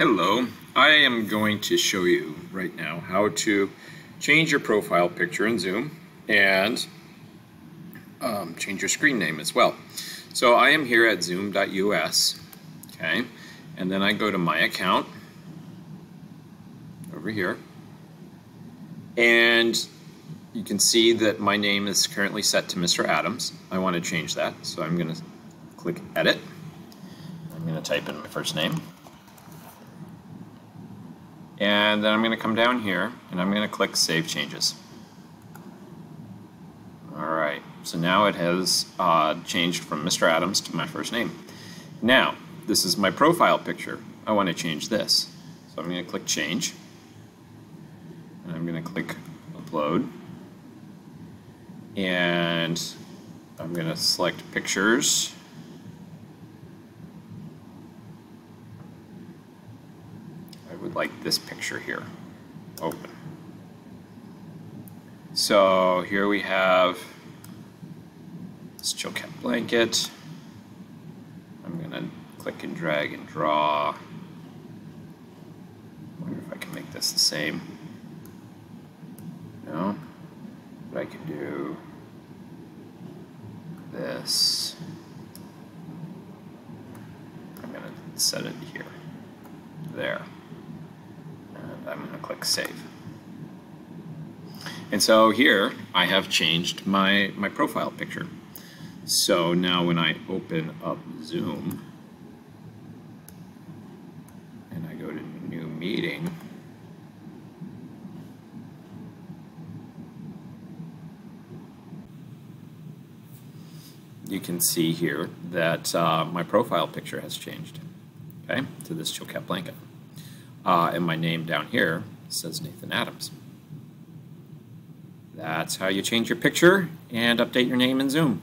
Hello, I am going to show you right now how to change your profile picture in Zoom and um, change your screen name as well. So I am here at zoom.us, okay, and then I go to my account over here, and you can see that my name is currently set to Mr. Adams. I want to change that, so I'm going to click Edit. I'm going to type in my first name. And then I'm going to come down here and I'm going to click Save Changes. Alright, so now it has uh, changed from Mr. Adams to my first name. Now, this is my profile picture. I want to change this. So I'm going to click Change. And I'm going to click Upload. And I'm going to select Pictures. Would like this picture here open. So here we have this chill blanket. I'm going to click and drag and draw. wonder if I can make this the same. No? But I can do this. I'm going to set it here. There. Click Save. And so here I have changed my, my profile picture. So now when I open up Zoom and I go to New Meeting, you can see here that uh, my profile picture has changed, okay, to this cat blanket. Uh, and my name down here says Nathan Adams. That's how you change your picture and update your name in Zoom.